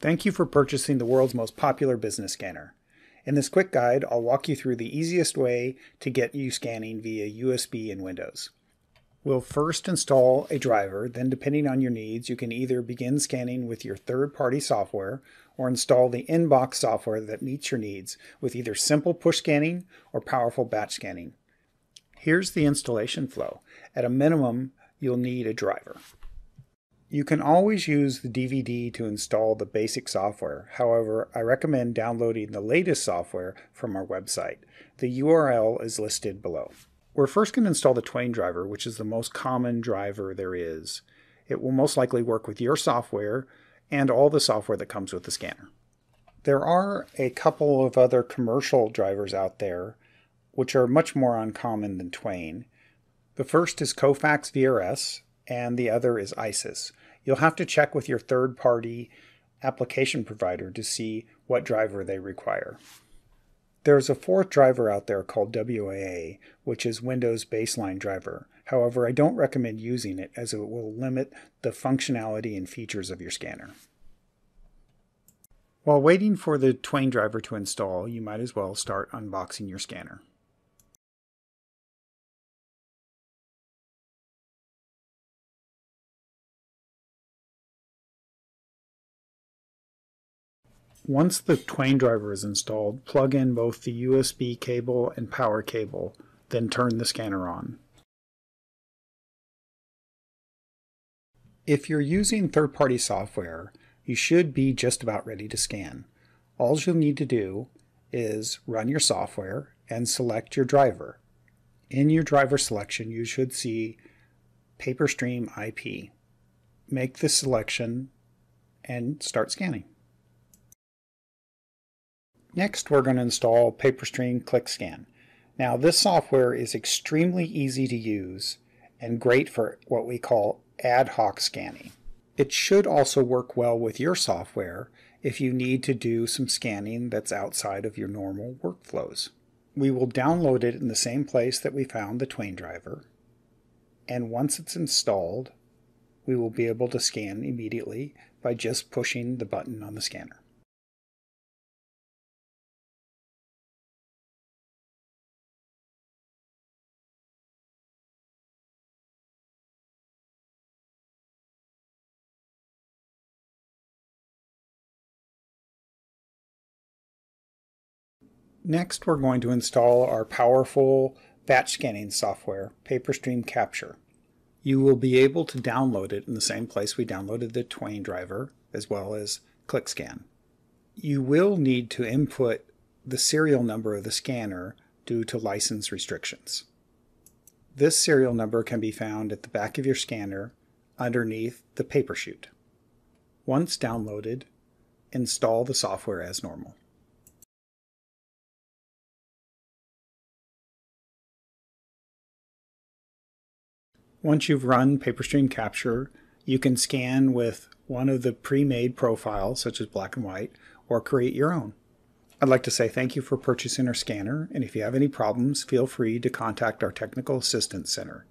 Thank you for purchasing the world's most popular business scanner. In this quick guide, I'll walk you through the easiest way to get you scanning via USB in Windows. We'll first install a driver, then depending on your needs, you can either begin scanning with your third-party software or install the in-box software that meets your needs with either simple push scanning or powerful batch scanning. Here's the installation flow. At a minimum, you'll need a driver. You can always use the DVD to install the basic software. However, I recommend downloading the latest software from our website. The URL is listed below. We're first going to install the Twain driver, which is the most common driver there is. It will most likely work with your software and all the software that comes with the scanner. There are a couple of other commercial drivers out there which are much more uncommon than Twain. The first is Kofax VRS, and the other is ISIS. You'll have to check with your third party application provider to see what driver they require. There's a fourth driver out there called WIA, which is Windows Baseline Driver. However, I don't recommend using it as it will limit the functionality and features of your scanner. While waiting for the Twain driver to install, you might as well start unboxing your scanner. Once the Twain driver is installed, plug in both the USB cable and power cable, then turn the scanner on. If you're using third-party software, you should be just about ready to scan. All you'll need to do is run your software and select your driver. In your driver selection, you should see PaperStream IP. Make the selection and start scanning. Next, we're going to install PaperStream ClickScan. Now, this software is extremely easy to use and great for what we call ad hoc scanning. It should also work well with your software if you need to do some scanning that's outside of your normal workflows. We will download it in the same place that we found the Twain driver. And once it's installed, we will be able to scan immediately by just pushing the button on the scanner. Next, we're going to install our powerful batch scanning software, PaperStream Capture. You will be able to download it in the same place we downloaded the Twain driver, as well as ClickScan. You will need to input the serial number of the scanner due to license restrictions. This serial number can be found at the back of your scanner underneath the paper chute. Once downloaded, install the software as normal. Once you've run PaperStream Capture, you can scan with one of the pre-made profiles, such as black and white, or create your own. I'd like to say thank you for purchasing our scanner, and if you have any problems, feel free to contact our Technical Assistance Center.